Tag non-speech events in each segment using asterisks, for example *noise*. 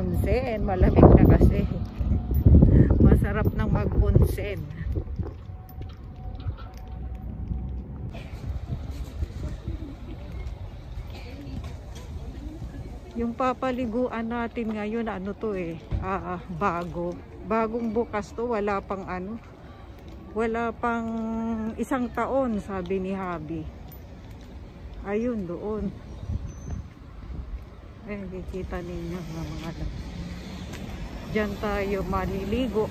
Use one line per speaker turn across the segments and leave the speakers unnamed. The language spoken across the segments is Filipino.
onsen. Malamig na kasi. Masarap nang mag-onsen. Yung papaliguan natin ngayon, ano to eh, ah, ah, bago. Bagong bukas to, wala pang ano, wala pang isang taon, sabi ni Habi. Ayun, doon. Ayun, kikita ninyo mga mga. Diyan tayo maliligo.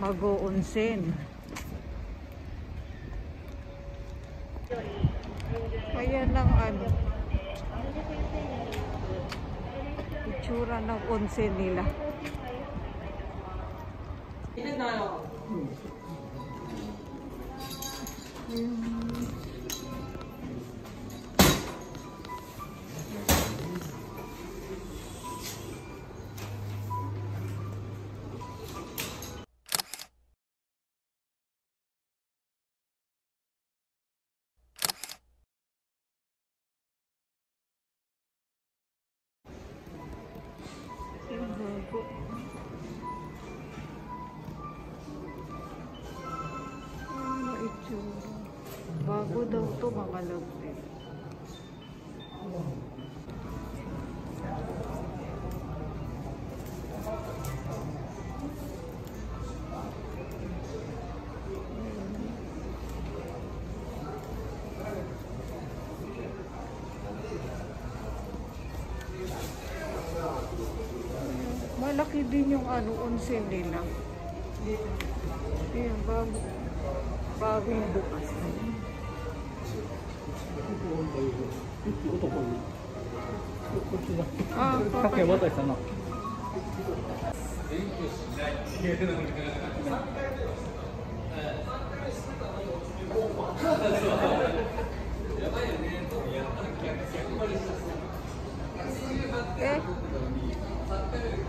Mag-uunsin. Ayan lang ano. Itsura ng onsen nila. Yung to mga lagte. Malaki din yung ano, onsen nila. Ayan, bago. Bagong bukas. Ah,
ああ、
竹
渡さんの。
Eh,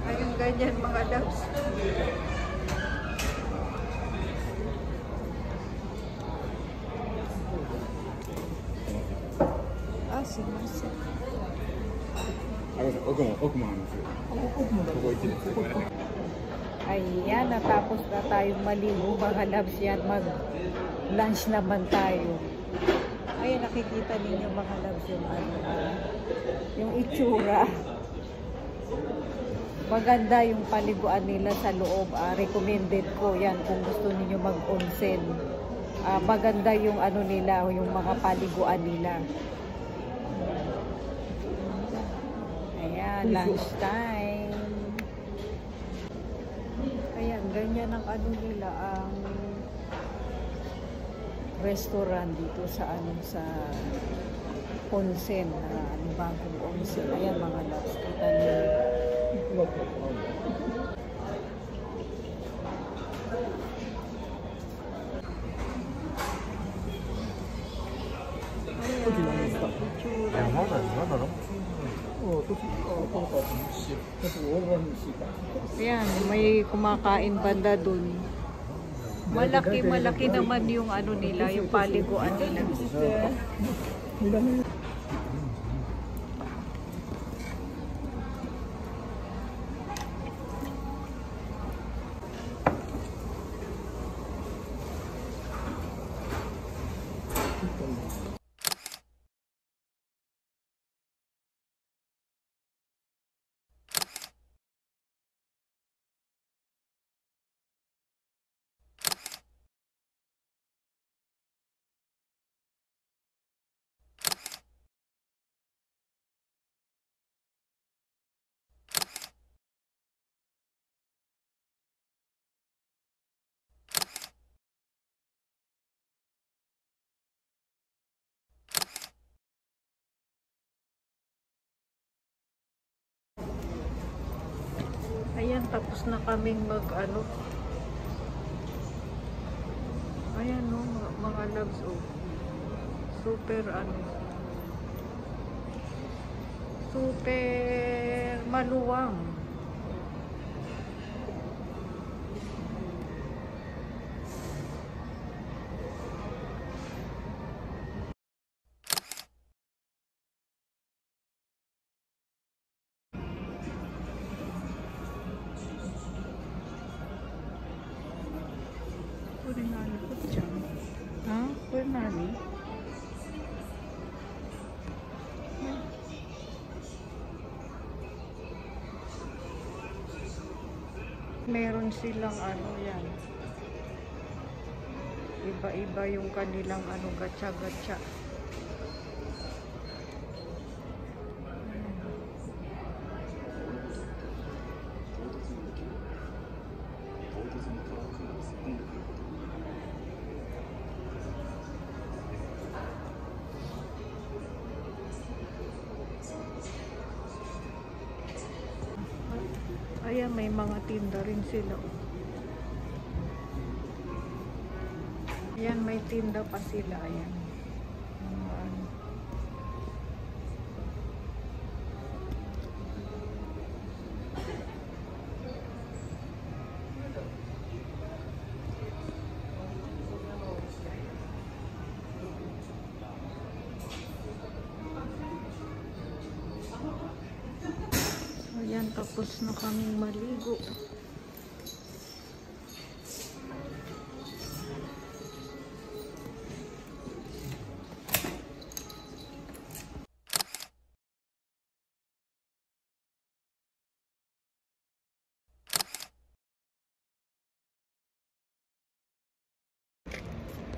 ayun ganyan mga
daps. 奥も奥もあるんですよ。奥もここ行ってです。これね。
Ayan, natapos na tayong maligo mga loves yan. Mag-lunch naman tayo. Ayan, nakikita ninyo mga loves yung ano, ah, yung itsura. Maganda yung paliguan nila sa loob. Ah, recommended ko yan kung gusto niyo mag-onsen. Ah, maganda yung ano nila, yung mga paliguan nila. na lunch time. Kaya ganyan ang ano nila ang restaurant dito sa ano sa onsen na uh, ano, bagong onsen. Ayan mga loves, kita niyo. Ayan, itsura.
Ayan, oh, itsura.
Ayan, may kumakain banda dun. Malaki, malaki naman yung ano nila, yung paliguan nila. Ayan, tapos na kaming mag ano. Ayan no, mga, mga loves oh. Super ano. Super maluwang. Meron silang ano yan. Iba-iba yung kanilang ano gatsa-gatsa. Ayan, may mga tinda rin sila. Ayan, may tinda pa sila. Ayan. Tapos na kaming maligo.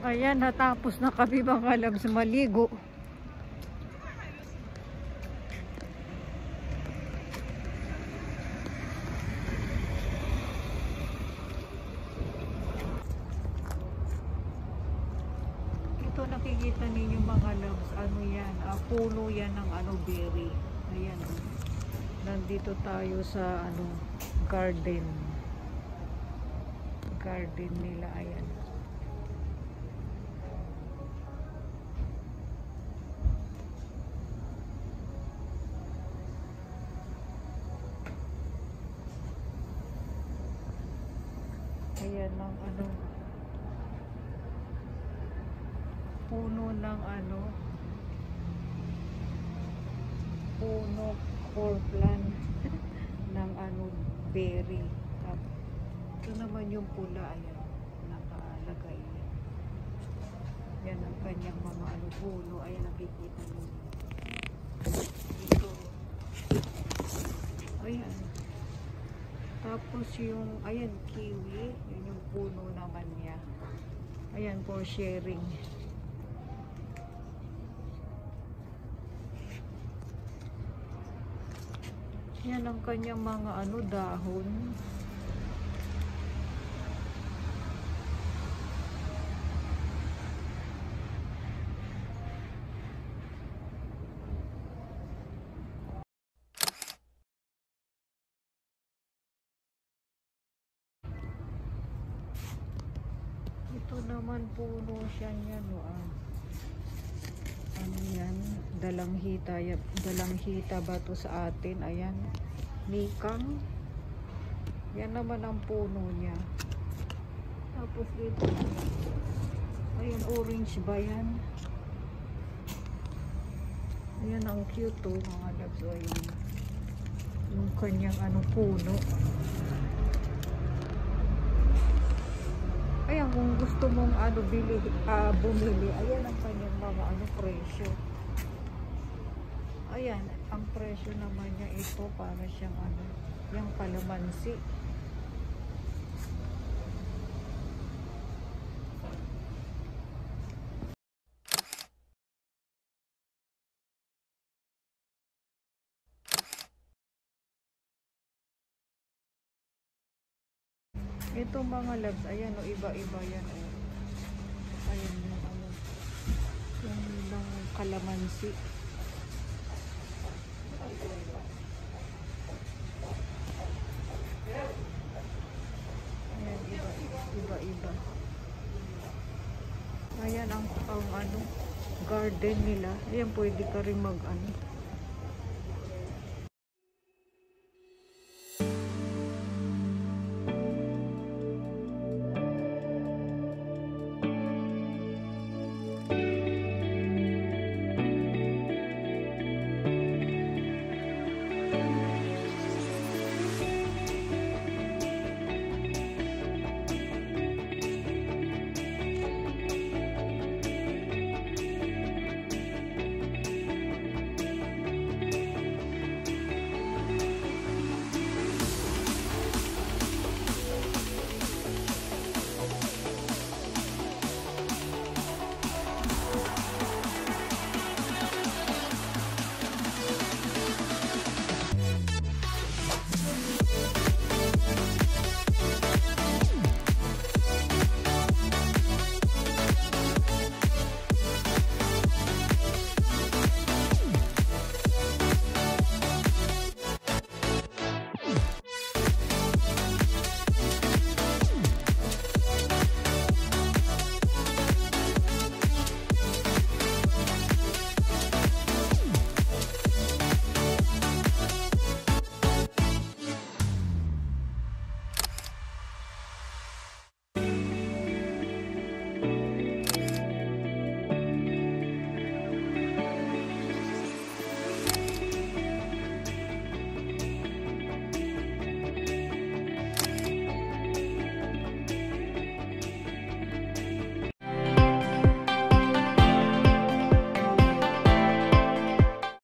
Ayan, natapos na kami mga labs maligo. Ito nakikita ninyo mga loves, ano yan, ah, puno yan ng ano berry. Ayan. oh. Nandito tayo sa ano garden. Garden nila ayan. Ayan ang ano puno ng ano puno or plant *laughs* ng ano berry. Tap- ito naman yung pula ayan nakalagay. Yan ang kanyang mga ano puno. Ayan nakikita mo ito. Ayan. Tapos yung ayan kiwi. Yun yung puno naman niya. Ayan for sharing Yan ang kanyang mga ano dahon. Ito naman puno siya niyan, no, ah. Ano yan? Dalang hita, ya- dalang hita ba to sa atin? Ayan. Nikang. Yan naman ang puno niya. Tapos dito. Ayan, orange ba yan? Ayan, ang cute to, mga loves. Ayan. Yung kanyang ano, puno. Ayan, kung gusto mong ano, bili, ah, bumili, ayan ang kanyang mga ano, presyo. Ayan, ang presyo naman niya ito para siyang ano, yung kalamansi. Ito mga loves, ayan o, iba-iba yan o. Ayan yung ano, yung ng kalamansi. Ayan, iba-iba. Iba-iba. Ayan ang, ang ano, garden nila. Ayan, pwede ka rin mag ano,